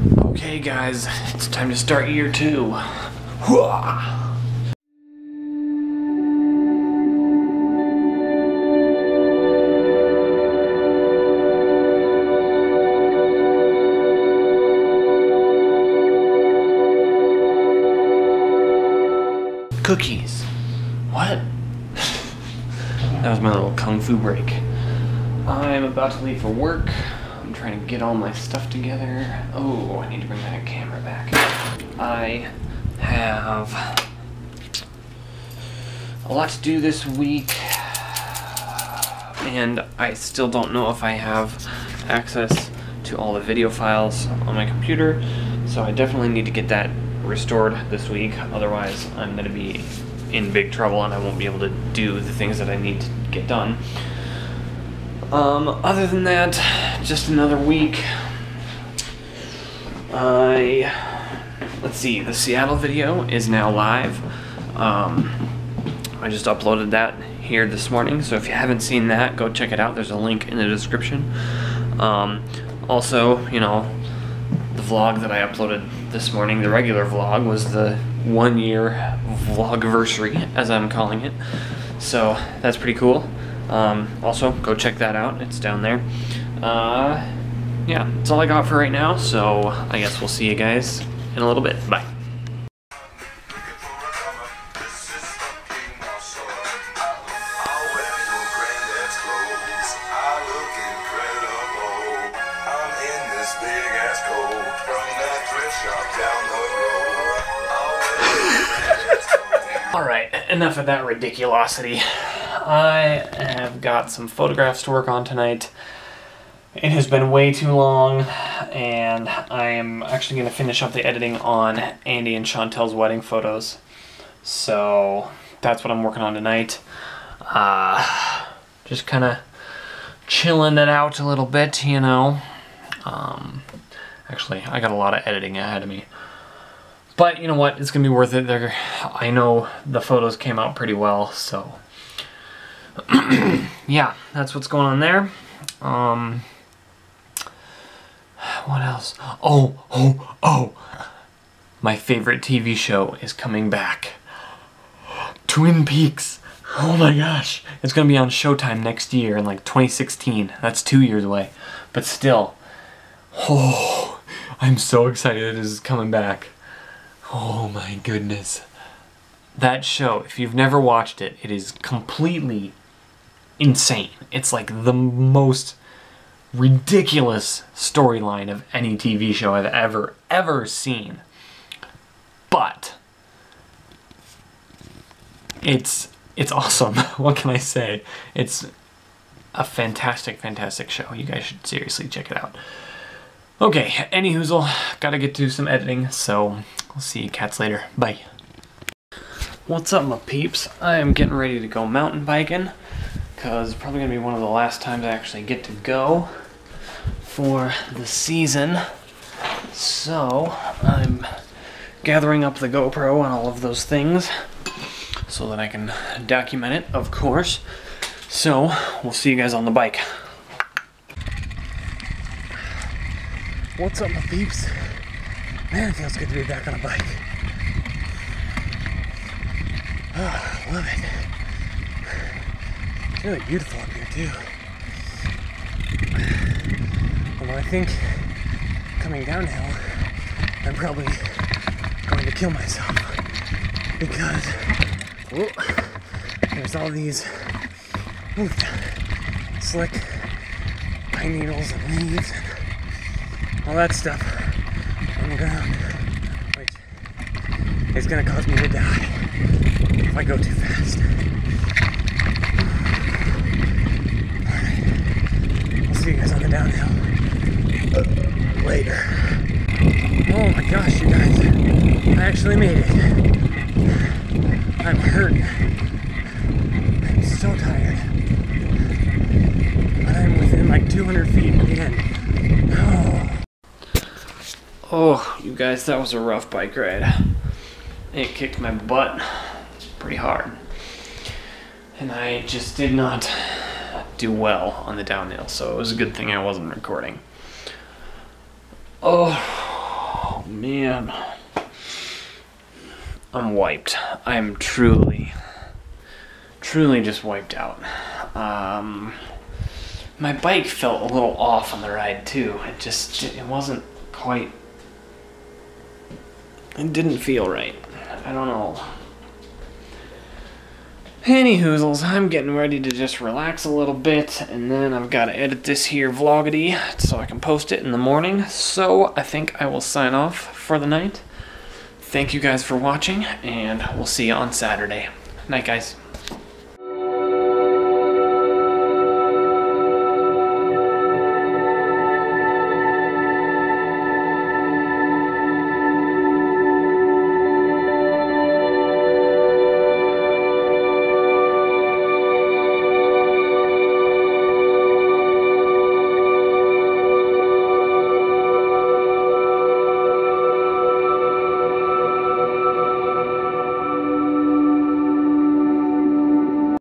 Okay, guys, it's time to start year two. Cookies. What? that was my little kung fu break. I'm about to leave for work. I'm trying to get all my stuff together. Oh, I need to bring that camera back. I have a lot to do this week, and I still don't know if I have access to all the video files on my computer, so I definitely need to get that restored this week. Otherwise, I'm going to be in big trouble and I won't be able to do the things that I need to get done. Um, other than that, just another week. I let's see, the Seattle video is now live. Um, I just uploaded that here this morning, so if you haven't seen that, go check it out. There's a link in the description. Um, also, you know, the vlog that I uploaded this morning, the regular vlog, was the one year vlogversary, as I'm calling it. So that's pretty cool. Um, also, go check that out. It's down there. Uh, yeah, that's all I got for right now. So I guess we'll see you guys in a little bit. Bye. All right, enough of that ridiculosity. I have got some photographs to work on tonight. It has been way too long, and I am actually going to finish up the editing on Andy and Chantel's wedding photos. So that's what I'm working on tonight. Uh, just kind of chilling it out a little bit, you know. Um, actually, I got a lot of editing ahead of me. But you know what? It's gonna be worth it. They're, I know the photos came out pretty well, so yeah, that's what's going on there. Um, what else? Oh, oh, oh! My favorite TV show is coming back. Twin Peaks. Oh my gosh, it's gonna be on Showtime next year in like 2016. That's two years away, but still. Oh, I'm so excited it is coming back. Oh my goodness. That show, if you've never watched it, it is completely insane. It's like the most ridiculous storyline of any TV show I've ever, ever seen. But it's it's awesome. what can I say? It's a fantastic, fantastic show. You guys should seriously check it out. Okay, any hoozle, gotta get to some editing, so I'll see you cats later. Bye. What's up, my peeps? I am getting ready to go mountain biking, because it's probably gonna be one of the last times I actually get to go for the season. So, I'm gathering up the GoPro and all of those things so that I can document it, of course. So, we'll see you guys on the bike. What's up, my peeps? Man, it feels good to be back on a bike. Oh, love it. It's really beautiful up here, too. Although I think coming downhill, I'm probably going to kill myself because whoa, there's all these slick pine needles and leaves and all that stuff on the ground, which is gonna cause me to die if I go too fast. Alright, I'll see you guys on the downhill later. Oh my gosh, you guys, I actually made it. I'm hurt. I'm so tired. But I'm within like 200 feet end. Oh. Oh, you guys, that was a rough bike ride. It kicked my butt pretty hard. And I just did not do well on the downhill, so it was a good thing I wasn't recording. Oh, man. I'm wiped. I'm truly, truly just wiped out. Um, my bike felt a little off on the ride too. It just, it wasn't quite, it didn't feel right. I don't know. Any hoozles, I'm getting ready to just relax a little bit, and then I've got to edit this here vlogity so I can post it in the morning. So I think I will sign off for the night. Thank you guys for watching, and we'll see you on Saturday. Night, guys.